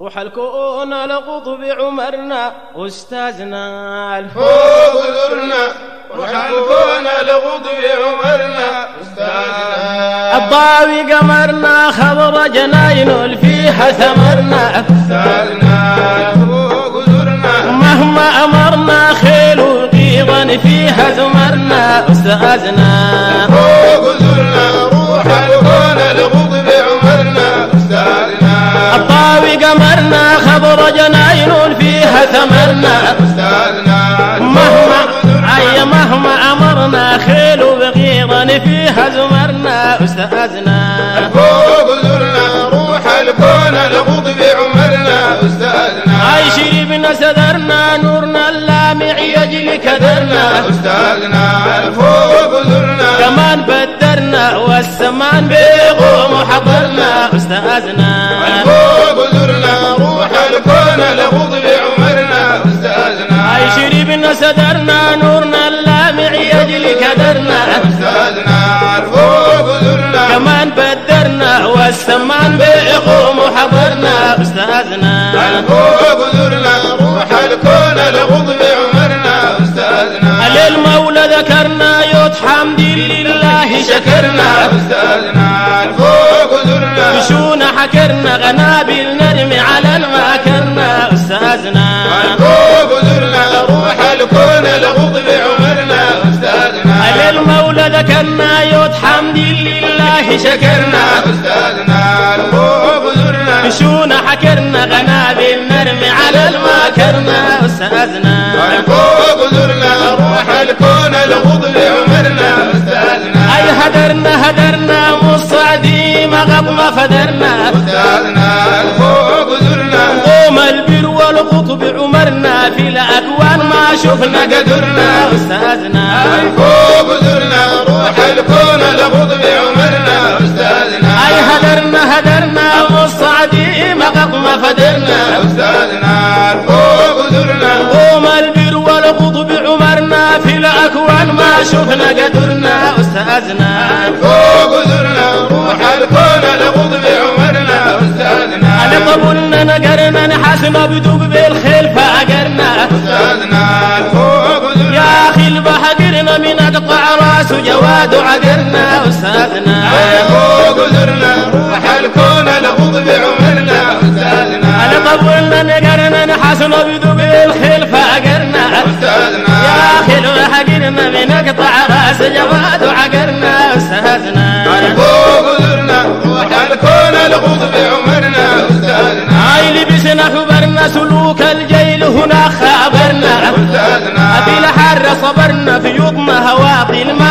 روح الكون لقطب عمرنا أستاذنا الفوق ذرنا روح الكون لقطب عمرنا أستاذنا. الضاوي قمرنا خضر جناين فيها ثمرنا. أستاذنا. الفوق ذرنا مهما أمرنا خيل وقيضا فيها زمرنا أستاذنا. خضر جناين فيها ثمرنا. أستاذنا مهما أي مهما أمرنا خيل وبغيضا فيها زمرنا. أستاذنا. فوق ذرنا روح الكون لقطب عمرنا. أستاذنا. أي شربنا سدرنا نورنا اللامع يجلي كدرنا. أستاذنا. الفوق ذرنا كمان بدرنا والسمان بيغوم حضرنا أستاذنا. فوق ذرنا لقطب عمرنا أستاذنا أي شربنا سدرنا نورنا اللامع يجلي كدرنا. أستاذنا الفوق ذرنا كمان بدرنا والسمان بيغوم حضرنا أستاذنا الفوق ذرنا روح الكون لقطب عمرنا. أستاذنا للمولى ذكرنا يوت حمد لله شكرنا. أستاذنا الفوق ذرنا بشونا حكرنا ذكرنا يوت حمد لله شكرنا. أستاذنا الفوق ذرنا بشونا حكرنا غنابل نرمي على الماكرنا. أستاذنا. الفوق ذرنا روح الكون لقطب عمرنا. أستاذنا. أي هدرنا هدرنا مصعدي مغض ما فدرنا. أستاذنا الفوق ذرنا قوم البر والقطب عمرنا. في الأكوان ما شفنا قدرنا. أستاذنا. الفوق ذرنا روح الكون لقطب عمرنا أستاذنا. أي هدرنا هدرنا مصعدي مغض ما فدرنا. أستاذنا الفوق ذرنا. قوم البر والقطب عمرنا في الأكوان ما شفنا قدرنا. أستاذنا. فوق ذرنا روح الكون لقطب عمرنا أستاذنا أنا قبلنا نقرنا نحسنا بدوب بالخيل راس جواد عقرنا أستاذنا فوق ذرنا روح الكون لقطب عمرنا أستاذنا أنا قبلنا نقرنا نحسنا بدوب بالخيل فأقرنا أستاذنا يا أخي البحقرنا من أقطع رأس جواد عقرنا أستاذنا فوق ذرنا روح الكون لقطب عمرنا أستاذنا هاي لبسنا خبرنا سلوك الجيل هنا خابرنا. أستاذنا في الحر صبرنا في يضنا هواطل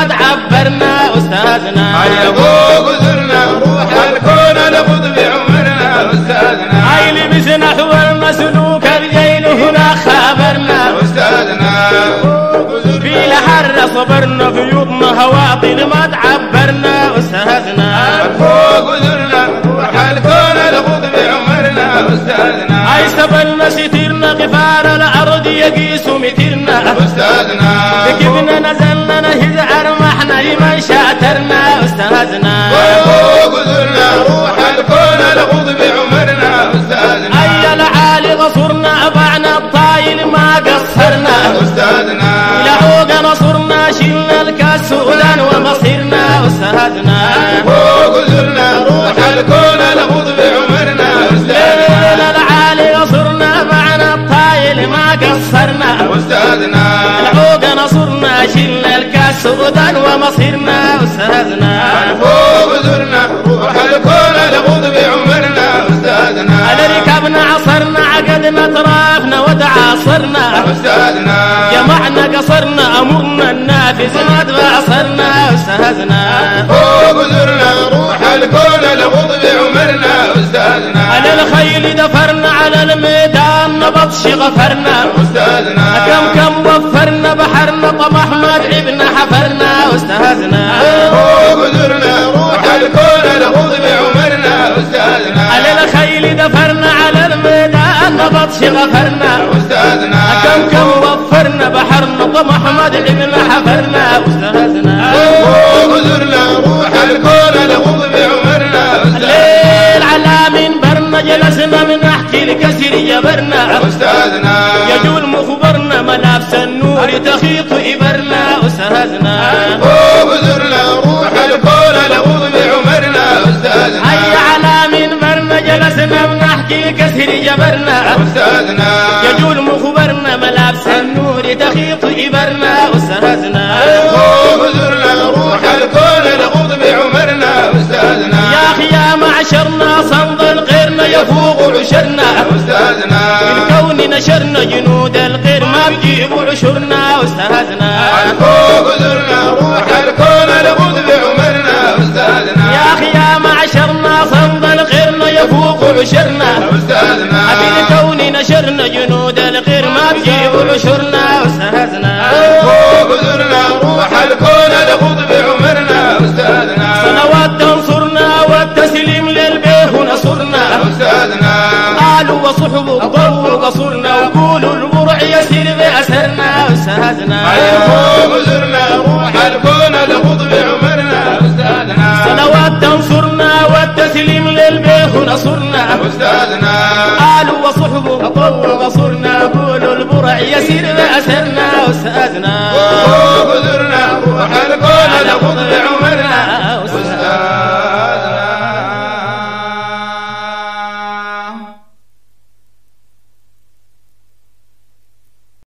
ما تعبرنا أستاذنا. هيا فوق ذرنا روح الكون لقطب عمرنا أستاذنا. هاي لبسنا خبرنا سلوك الجيل هنا خابرنا. أستاذنا. في الحر صبرنا في يضنا هواطل ما تعبرنا أستاذنا. فوق ذرنا روح الكون لقطب عمرنا أستاذنا. هاي سبلنا سترنا غفار الأرض يقيس مترنا أستاذنا. ركبنا نزلنا نهز أرمحنا لمن شاترنا. أستاذنا. فوق ذرنا روح الكون لقطب عمرنا أستاذنا. أي العالي غصرنا أبعنا الطايل ما قصرنا. أستاذنا. لعوق نصرنا شلنا الكاس ومصيرنا. نصرنا شلنا الكاس سودان ومصيرنا أستاذنا. فوق ذرنا روح الكون لقطب عمرنا أستاذنا. على ركبنا عصرنا عقدنا طرافنا وتعاصرنا أستاذنا. جمعنا قصرنا أمرنا النافذ ما تبعصرنا أستاذنا. فوق ذرنا روح الكون لقطب عمرنا أستاذنا. على الخيل دفرنا على الميدان نبطش غفرنا. أستاذنا. كم كم ما تعبنا حفرنا أستاذنا فوق ذرنا روح الكون لقطب عمرنا أستاذنا على الخيل دفرنا على الميدان نبطش غفرنا. أستاذنا كم كم وفرنا بحرنا طمح ما تعبنا حفرنا أستاذنا فوق ذرنا روح الكون لقطب عمرنا أستاذنا الليل على منبرنا جلسنا من نحكي الكسر جبرنا. أستاذنا يجول النور تخيط إبرنا أستاذنا. وبزرنا روح الكون لغض بعمرنا أستاذنا. هيا على من برنا جلسنا من نحكي الكسر جبرنا. أستاذنا. يجول مخبرنا ملابس النور تخيط إبرنا. نشرنا جنود الغير ما بجيبوا عشرنا أستاذنا وبزرنا روح الكون لغض بعمرنا أستاذنا يا أخي يا معشرنا صمد الغيرنا يفوق عشرنا. أستاذنا في الكون نشرنا جنود الغير ما بجيبوا عشرنا أستاذنا وبزرنا روح الكون لغض بعمرنا أستاذنا صلوات تنصرنا والتسليم للبيه نصرنا. أستاذنا قالوا وصحبوا بأسرنا أستاذنا وبزرنا روح الكون أستاذنا. صلوات تنصرنا والتسليم للبيه نصرنا. أستاذنا. قصرنا قولوا البرع يسير بأسرنا أستاذنا. وبزرنا روح الكون لغض